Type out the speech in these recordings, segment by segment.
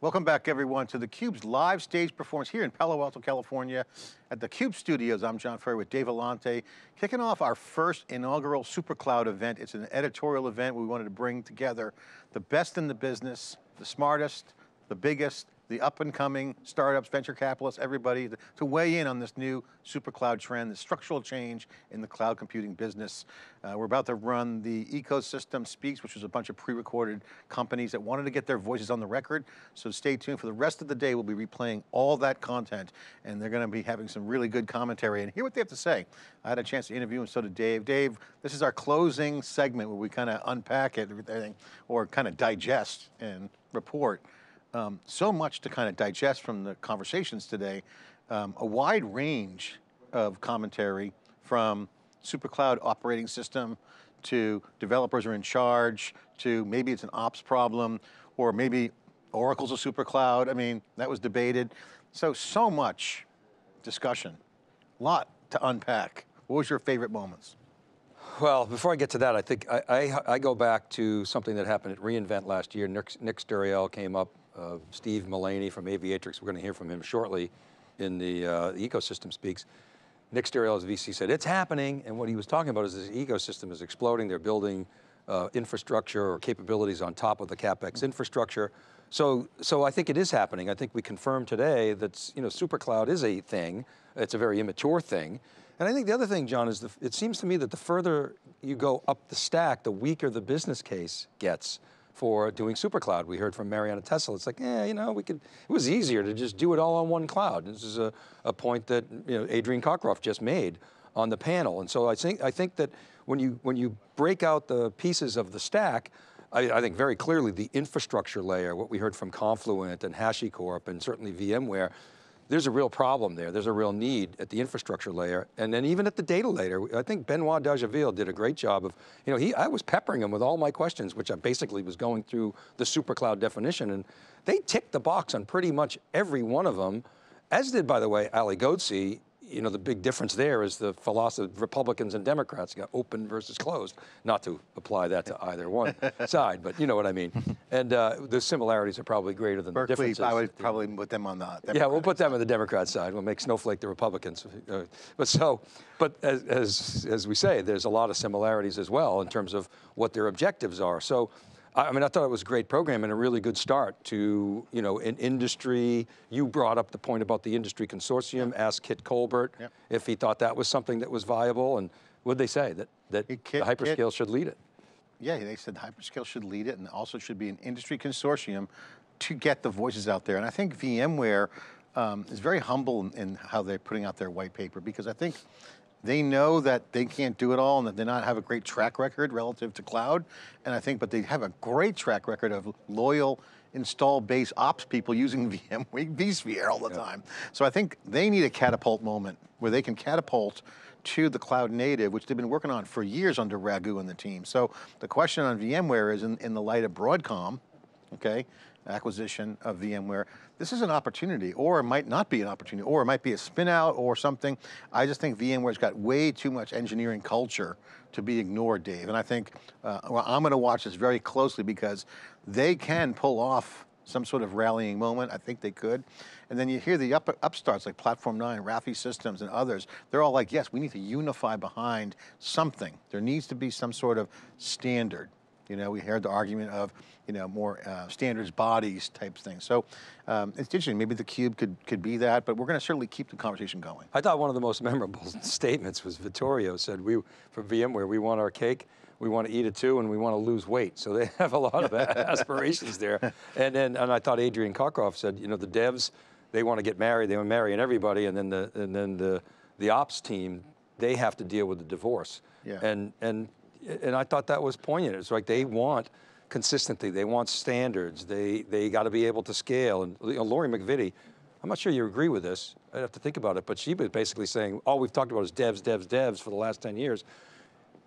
Welcome back everyone to theCUBE's live stage performance here in Palo Alto, California at the CUBE studios. I'm John Furrier with Dave Vellante, kicking off our first inaugural SuperCloud event. It's an editorial event we wanted to bring together the best in the business, the smartest, the biggest, the up and coming startups, venture capitalists, everybody to, weigh in on this new super cloud trend, the structural change in the cloud computing business. Uh, we're about to run the Ecosystem Speaks, which was a bunch of pre-recorded companies that wanted to get their voices on the record. So stay tuned for the rest of the day. We'll be replaying all that content and they're going to be having some really good commentary and hear what they have to say. I had a chance to interview and so did Dave. Dave, this is our closing segment where we kind of unpack it or kind of digest and report um, so much to kind of digest from the conversations today. Um, a wide range of commentary from SuperCloud operating system to developers are in charge to maybe it's an ops problem or maybe Oracle's a SuperCloud. I mean, that was debated. So, so much discussion, a lot to unpack. What was your favorite moments? Well, before I get to that, I think I, I, I go back to something that happened at reInvent last year. Nick, Nick came up uh, Steve Mullaney from Aviatrix, we're going to hear from him shortly in the, uh, the ecosystem speaks. Nick Sturiale's VC said, it's happening, and what he was talking about is this ecosystem is exploding, they're building uh, infrastructure or capabilities on top of the CapEx infrastructure. So, so I think it is happening. I think we confirmed today that you know, SuperCloud is a thing. It's a very immature thing. And I think the other thing, John, is the, it seems to me that the further you go up the stack, the weaker the business case gets for doing SuperCloud. We heard from Marianna Tessel. It's like, yeah, you know, we could, it was easier to just do it all on one cloud. This is a, a point that you know, Adrian Cockcroft just made on the panel. And so I think, I think that when you, when you break out the pieces of the stack, I, I, think very clearly the infrastructure layer, what we heard from Confluent and HashiCorp and certainly VMware, there's a real problem there. There's a real need at the infrastructure layer. And then even at the data layer, I think Benoit Dageville did a great job of, you know, he, I was peppering him with all my questions, which I basically was going through the super cloud definition, and they ticked the box on pretty much every one of them, as did, by the way, Ali Ghodsi you know, the big difference there is the philosophy, Republicans and Democrats got open versus closed. Not to apply that to either one side, but you know what I mean. And uh, the similarities are probably greater than Berkeley, the differences. I would probably put them on the Democrat Yeah, we'll put them on the Democrat side. We'll make Snowflake the Republicans. Uh, but so, but as, as, as we say, there's a lot of similarities as well in terms of what their objectives are. So I mean, I thought it was a great program and a really good start to, you know, an industry. You brought up the point about the industry consortium, yeah. asked Kit Colbert if he thought that was something that was viable, and what did they say? That, that Kit, the hyperscale Kit, should lead it? Yeah, they said hyperscale should lead it and also should be an industry consortium to get the voices out there. And I think VMware um, is very humble in, in how they're putting out their white paper because I think they know that they can't do it all and that they not have a great track record relative to cloud. And I think, but they have a great track record of loyal install base ops people using VMware, vSphere all the yeah. time. So I think they need a catapult moment where they can catapult to the cloud native, which they've been working on for years under Raghu and the team. So the question on VMware is in, in the light of Broadcom, okay, acquisition of VMware, this is an opportunity, or it might not be an opportunity, or it might be a spin out or something. I just think VMware's got way too much engineering culture to be ignored, Dave. And I think, uh, well, I'm going to watch this very closely because they can pull off some sort of rallying moment. I think they could. And then you hear the up, upstarts like Platform 9, Rafay Systems and others. They're all like, yes, we need to unify behind something. There needs to be some sort of standard. You know, we heard the argument of, you know, more uh, standards bodies type things. So um, it's interesting, maybe the cube could, could be that, but we're going to certainly keep the conversation going. I thought one of the most memorable statements was Vittorio said, we, for VMware, we want our cake, we want to eat it too, and we want to lose weight. So they have a lot of aspirations there. And then, and I thought Adrian Cockcroft said, you know, the devs, they want to get married, they want to marry everybody, and then the, and then the, the ops team, they have to deal with the divorce. Yeah. And, and and I thought that was poignant. It's like they want consistency, they want standards, they, they got to be able to scale. And you know, Lori MacVitty, I'm not sure you agree with this, I'd have to think about it, but she was basically saying, all we've talked about is devs, devs, devs for the last 10 years.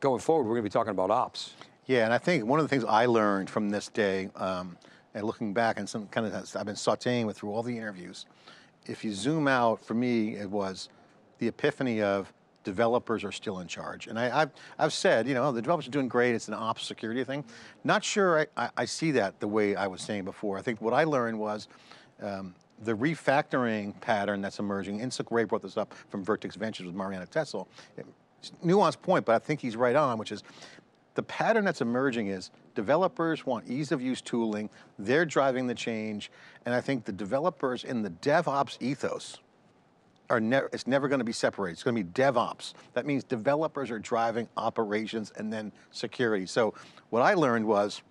Going forward, we're going to be talking about ops. Yeah, and I think one of the things I learned from this day, um, and looking back and some kind of, I've been sauteing with through all the interviews, if you zoom out, for me, it was the epiphany of developers are still in charge. And I, have I've said, you know, the developers are doing great, it's an ops security thing. Not sure I, I, I see that the way I was saying before. I think what I learned was um, the refactoring pattern that's emerging, In Sik Rhee brought this up from Vertex Ventures with Marianna Tessel, nuanced point, but I think he's right on, which is the pattern that's emerging is developers want ease of use tooling, they're driving the change, and I think the developers in the DevOps ethos are never, it's never going to be separated. It's going to be DevOps. That means developers are driving operations and then security. So what I learned was,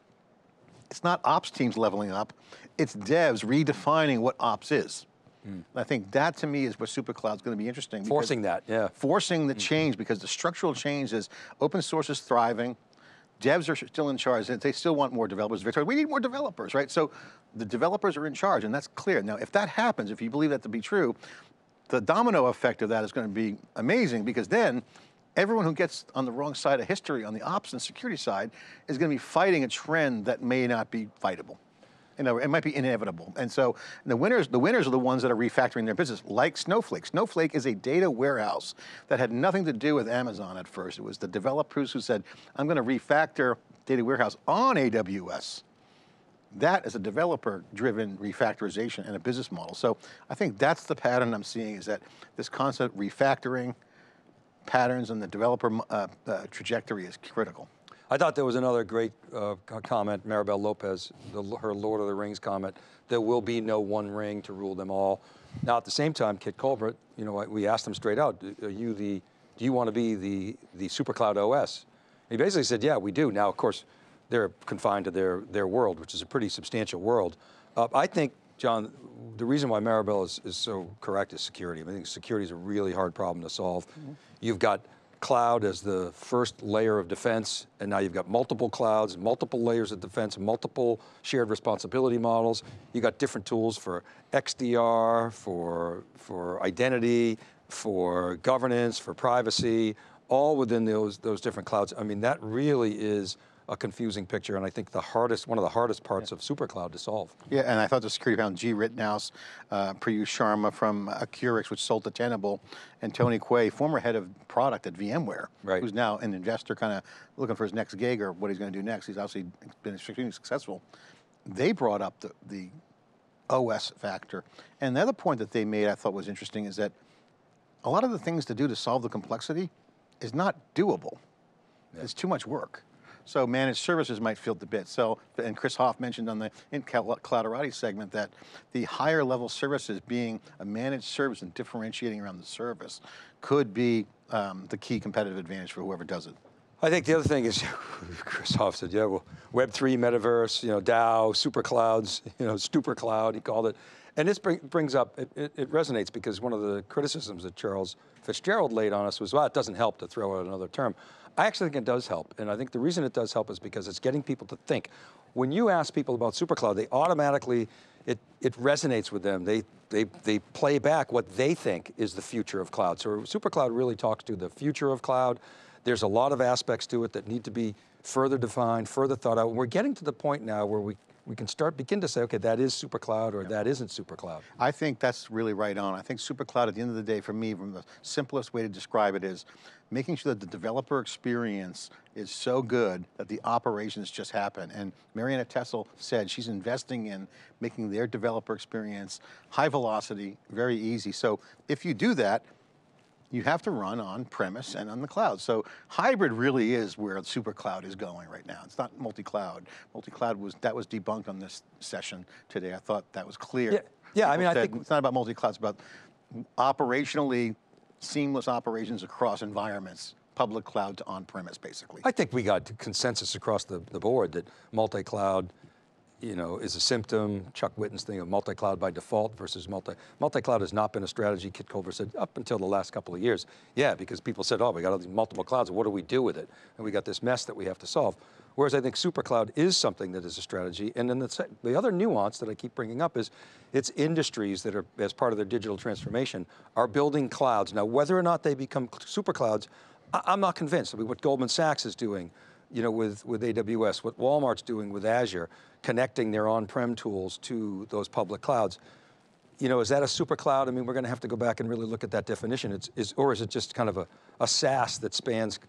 it's not ops teams leveling up, it's devs redefining what ops is. Mm. I think that to me is where SuperCloud is going to be interesting. Forcing that, yeah. Forcing the mm. change because the structural change is open source is thriving, devs are still in charge, they still want more developers. We need more developers, right? So the developers are in charge, and that's clear. Now, if that happens, if you believe that to be true, the domino effect of that is going to be amazing because then everyone who gets on the wrong side of history, on the ops and security side, is going to be fighting a trend that may not be fightable you know, it might be inevitable. And so the winners, the winners are the ones that are refactoring their business, like Snowflake. Snowflake is a data warehouse that had nothing to do with Amazon at first. It was the developers who said, I'm going to refactor data warehouse on AWS. That is a developer-driven refactorization and a business model. So I think that's the pattern I'm seeing is that this concept refactoring patterns and the developer uh, uh, trajectory is critical. I thought there was another great uh, comment, Maribel Lopez, the, her Lord of the Rings comment, there will be no one ring to rule them all. Now at the same time, Kit Colbert, you know, we asked him straight out, are you the, do you want to be the, the SuperCloud OS? he basically said, yeah, we do. Now, of course, they're confined to their, their world, which is a pretty substantial world. Uh, I think, John, the reason why Maribel is, is so correct is security. I, mean, I think security is a really hard problem to solve. Mm -hmm. You've got cloud as the first layer of defense, and now you've got multiple clouds, multiple layers of defense, multiple shared responsibility models. You've got different tools for XDR, for, for identity, for governance, for privacy, all within those, those different clouds. I mean, that really is a confusing picture, and I think the hardest, one of the hardest parts yeah. of SuperCloud to solve. Yeah, and I thought the security found Gee Rittenhouse, uh, Piyush Sharma from Accurics, which sold to Tenable, and Tony Kueh, former head of product at VMware, right. who's now an investor kind of looking for his next gig or what he's going to do next. He's obviously been extremely successful. They brought up the, the OS factor. And the other point that they made I thought was interesting is that a lot of the things to do to solve the complexity is not doable. Yeah. It's too much work. So managed services might feel the bit. So, and Chris Hoff mentioned on the in Clouderati segment that the higher level services being a managed service and differentiating around the service could be um, the key competitive advantage for whoever does it. I think the other thing is, Chris Hoff said, yeah, well, Web3, metaverse, you know, DAO, super clouds, you know, stupor cloud, he called it. And this bring, brings up, it, it, it, resonates because one of the criticisms that Charles Fitzgerald laid on us was, well, it doesn't help to throw out another term. I actually think it does help, and I think the reason it does help is because it's getting people to think. When you ask people about SuperCloud, they automatically, it, it resonates with them. They, they, they play back what they think is the future of cloud. So SuperCloud really talks to the future of cloud. There's a lot of aspects to it that need to be further defined, further thought out. We're getting to the point now where we we can start, begin to say, okay, that is SuperCloud or yep. that isn't SuperCloud. I think that's really right on. I think SuperCloud at the end of the day, for me, from the simplest way to describe it is making sure that the developer experience is so good that the operations just happen. And Marianna Tessel said she's investing in making their developer experience high velocity, very easy. So if you do that, you have to run on premise and on the cloud. So hybrid really is where super cloud is going right now. It's not multi-cloud. Multi-cloud was, that was debunked on this session today. I thought that was clear. Yeah, yeah I mean, I think. It's not about multi-cloud, it's about operationally seamless operations across environments public cloud to on-premise, basically. I think we got consensus across the, the board that multi-cloud you know, is a symptom, Chuck Whitten's thing of multi-cloud by default versus multi, multi-cloud has not been a strategy, Kit Colbert said, up until the last couple of years. Yeah, because people said, oh, we got all these multiple clouds, what do we do with it? And we got this mess that we have to solve. Whereas I think supercloud is something that is a strategy. And then the, the other nuance that I keep bringing up is it's industries that are, as part of their digital transformation, are building clouds. Now, whether or not they become superclouds, I'm not convinced. I mean, what Goldman Sachs is doing, you know, with, with AWS, what Walmart's doing with Azure, connecting their on-prem tools to those public clouds. you know, is that a super cloud? I mean, we're going to have to go back and really look at that definition. It's, is, or is it just kind of a, a SaaS that spans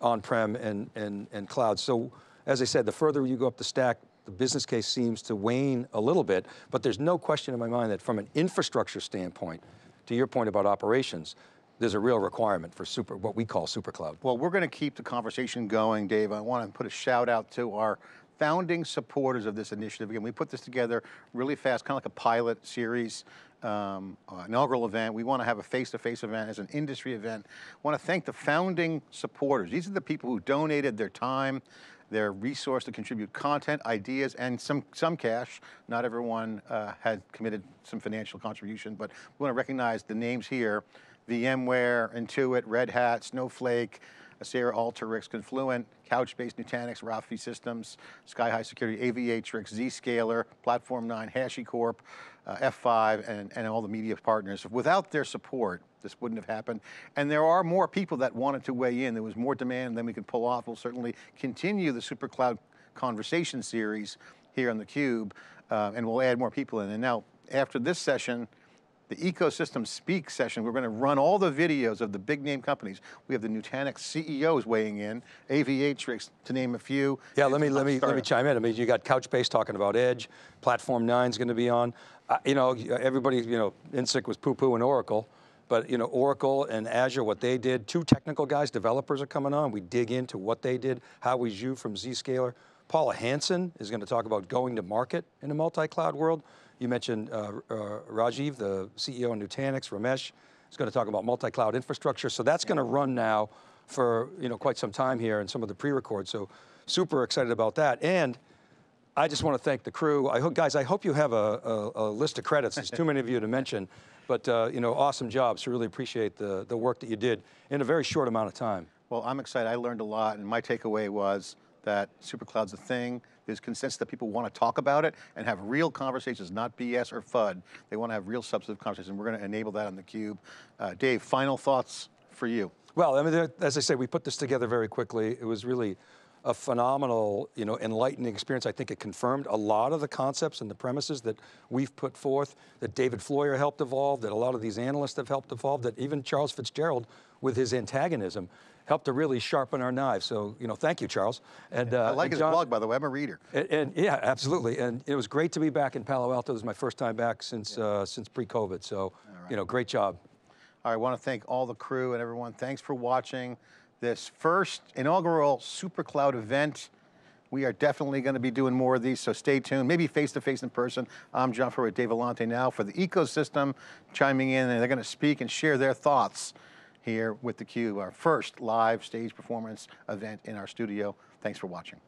on-prem and, and, and cloud? So as I said, the further you go up the stack, the business case seems to wane a little bit, but there's no question in my mind that from an infrastructure standpoint, to your point about operations, there's a real requirement for super, what we call super cloud. Well, we're going to keep the conversation going, Dave. I want to put a shout out to our founding supporters of this initiative. Again, we put this together really fast, kind of like a pilot series, um, uh, inaugural event. We want to have a face-to-face -face event as an industry event. Want to thank the founding supporters. These are the people who donated their time, their resource to contribute content, ideas, and some, some cash. Not everyone uh, had committed some financial contribution, but we want to recognize the names here. VMware, Intuit, Red Hat, Snowflake, Acera, Alteryx, Confluent, Couchbase, Nutanix, Rafay Systems, SkyHigh Security, Aviatrix, Zscaler, Platform 9, HashiCorp, uh, F5, and, and all the media partners. Without their support, this wouldn't have happened. And there are more people that wanted to weigh in. There was more demand than we could pull off. We'll certainly continue the SuperCloud conversation series here on theCUBE, uh, and we'll add more people in. And now, after this session, the ecosystem speak session, we're going to run all the videos of the big name companies. We have the Nutanix CEOs weighing in, Aviatrix, to name a few. Yeah, let me, let me, let me chime in. I mean, you got Couchbase talking about Edge, Platform 9 is going to be on. Uh, you know, everybody, you know, In Sik was poo-poo and Oracle, but you know, Oracle and Azure, what they did, two technical guys, developers are coming on. We dig into what they did, how we Zhu from Zscaler. Paula Hansen is going to talk about going to market in a multi-cloud world. You mentioned uh, uh, Rajiv, the CEO of Nutanix, Ramesh, is going to talk about multi-cloud infrastructure. So that's going to run now for you know, quite some time here in some of the pre-records. So super excited about that. And I just want to thank the crew. I hope, guys, I hope you have a, a, a list of credits. There's too many of you to mention, but uh, you know, awesome job. So really appreciate the, the work that you did in a very short amount of time. Well, I'm excited. I learned a lot, and my takeaway was that SuperCloud's a thing. There's consensus that people want to talk about it and have real conversations, not BS or FUD. They want to have real substantive conversations. And we're going to enable that on theCUBE. Uh, Dave, final thoughts for you. Well, I mean, as I say, we put this together very quickly. It was really a phenomenal, you know, enlightening experience. I think it confirmed a lot of the concepts and the premises that we've put forth, that David Floyer helped evolve, that a lot of these analysts have helped evolve, that even Charles Fitzgerald, with his antagonism, helped to really sharpen our knives. So, you know, thank you, Charles. And uh, I like and his blog, by the way. I'm a reader. And, and, yeah, absolutely. And it was great to be back in Palo Alto. It was my first time back since yeah. uh, since pre-COVID. So, right. you know, great job. All right, I want to thank all the crew and everyone. Thanks for watching this first inaugural SuperCloud event. We are definitely going to be doing more of these, so stay tuned. Maybe face-to-face -face in person. I'm John Furrier with Dave Vellante now for the ecosystem chiming in, and they're going to speak and share their thoughts here with theCUBE, our first live stage performance event in our studio. Thanks for watching.